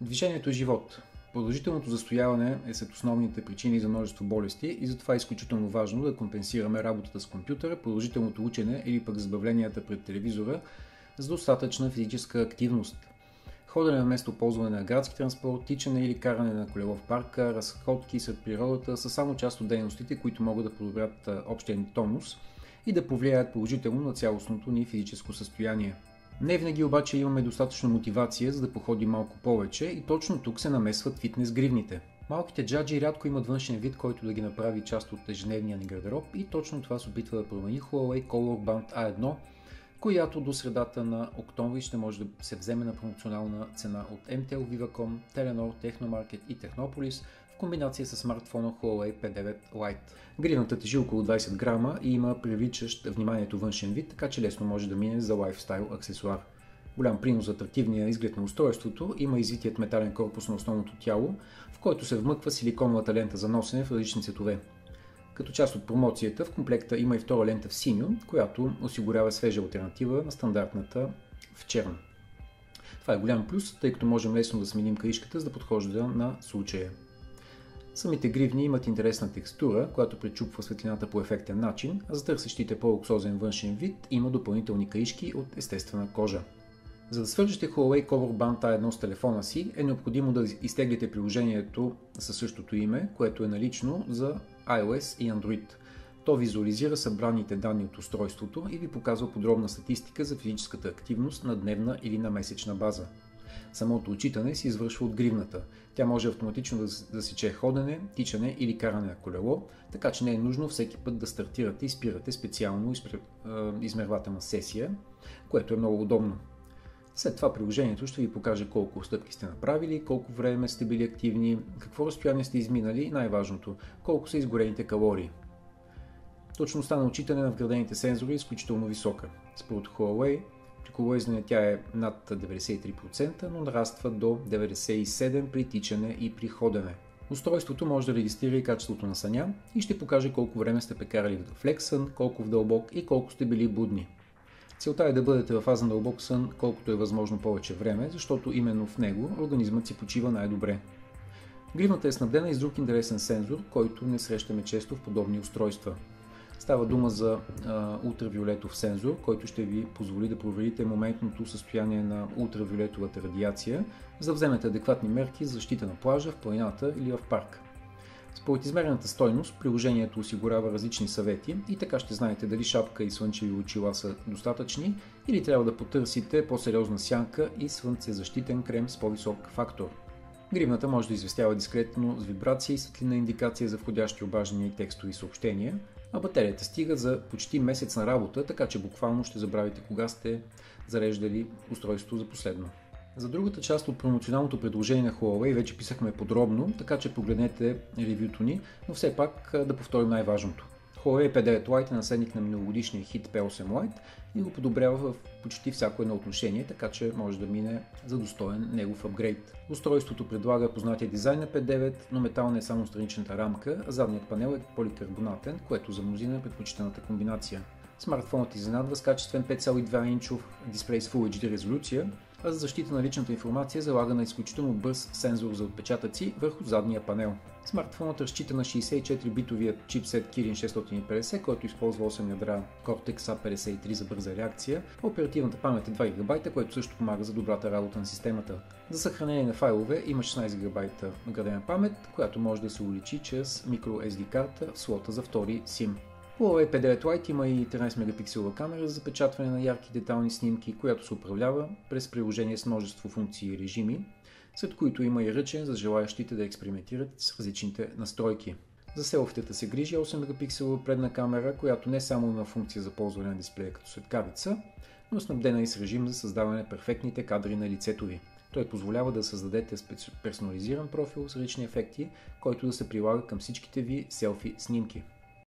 Движението е живот. Продължителното застояване е сред основните причини за множество болести и затова е изключително важно да компенсираме работата с компютъра, продължителното учене или пък забавленията пред телевизора с достатъчна физическа активност. Ходене вместо ползване на градски транспорт, тичане или каране на колело в парка, разходки сред природата са само част от дейностите, които могат да подобрят общия тонус и да повлияят положително на цялостното ни физическо състояние. Не винаги обаче имаме достатъчно мотивация, за да походим малко повече и точно тук се намесват фитнес гривните. Малките джаджи рядко имат външен вид, който да ги направи част от ежедневния ни гардероб и точно това се опитва да промени Huawei Color Band A1, която до средата на октомври ще може да се вземе на промоционална цена от MTL, Viva.com, Telenor, Technomarket и Technopolis в комбинация с смартфона Huawei P9 Lite. Гривната тежи около 20 грама и има привличащ вниманието външен вид, така че лесно може да мине за лайфстайл аксесуар. Голям принос за атрактивния изглед на устройството има извитият метален корпус на основното тяло, в който се вмъква силиконовата лента за носене в различни цветове. Като част от промоцията в комплекта има и втора лента в синьо, която осигурява свежа альтернатива на стандартната в черно. Това е голям плюс, тъй като можем лесно да сменим кришката, за да подхожда на случая. Самите гривни имат интересна текстура, която пречупва светлината по ефектен начин, а за търсещите по-луксозен външен вид има допълнителни кришки от естествена кожа. За да свържете Huawei Cover Band A1 с телефона си, е необходимо да изтеглите приложението със същото име, което е налично за iOS и Android. То визуализира събраните данни от устройството и ви показва подробна статистика за физическата активност на дневна или на месечна база. Самото отчитане се извършва от гривната. Тя може автоматично да засече ходене, тичане или каране на колело, така че не е нужно всеки път да стартирате и спирате специално измервателна сесия, което е много удобно. След това приложението ще ви покаже колко стъпки сте направили, колко време сте били активни, какво разстояние сте изминали и най-важното, колко са изгорените калории. Точността на отчитане на вградените сензори е изключително висока. Според Huawei, при колоездене тя е над 93%, но нараства до 97% при тичане и при ходене. Устройството може да регистрира и качеството на съня и ще покаже колко време сте прекарали в лексън, колко в дълбок и колко сте били будни. Целта е да бъдете в фаза на дълбок сън колкото е възможно повече време, защото именно в него организмът си почива най-добре. Гривната е снабдена и с друг интересен сензор, който не срещаме често в подобни устройства. Става дума за а, ултравиолетов сензор, който ще ви позволи да проверите моментното състояние на ултравиолетовата радиация, за да вземете адекватни мерки за защита на плажа, в планината или в парк. Според измерената стойност, приложението осигурява различни съвети и така ще знаете дали шапка и слънчеви очила са достатъчни или трябва да потърсите по-сериозна сянка и слънцезащитен крем с по-висок фактор. Гривната може да известява дискретно с вибрация и светлина индикация за входящи обаждания и текстови съобщения, а батерията стига за почти месец на работа, така че буквално ще забравите кога сте зареждали устройството за последно. За другата част от промоционалното предложение на Huawei вече писахме подробно, така че погледнете ревюто ни, но все пак да повторим най-важното. Huawei P9 Lite е наследник на миналогодишния хит P8 Lite и го подобрява в почти всяко едно отношение, така че може да мине за достоен негов апгрейд. Устройството предлага познатия дизайн на P9, но метал не е само страничната рамка, а задният панел е поликарбонатен, което за мнозина е предпочитаната комбинация. Смартфонът изненадва с качествен 5,2 инчов дисплей с Full HD резолюция, а за защита на личната информация залага на изключително бърз сензор за отпечатъци върху задния панел. Смартфонът разчита на 64-битовия чипсет Kirin 650, който използва 8 ядра Cortex A53 за бърза реакция. Оперативната памет е 2 ГБ, което също помага за добрата работа на системата. За съхранение на файлове има 16 ГБ вградена памет, която може да се увеличи чрез microSD карта в слота за втори SIM. Huawei P9 Lite има и 13 мегапикселова камера за запечатване на ярки детални снимки, която се управлява през приложение с множество функции и режими, след които има и ръчен за желаящите да експериментират с различните настройки. За селфитата се грижи 8 мегапикселова предна камера, която не само има функция за ползване на дисплея като светкавица, но снабдена и с режим за създаване на перфектните кадри на лицето ви. Той позволява да създадете персонализиран профил с различни ефекти, който да се прилага към всичките ви селфи снимки.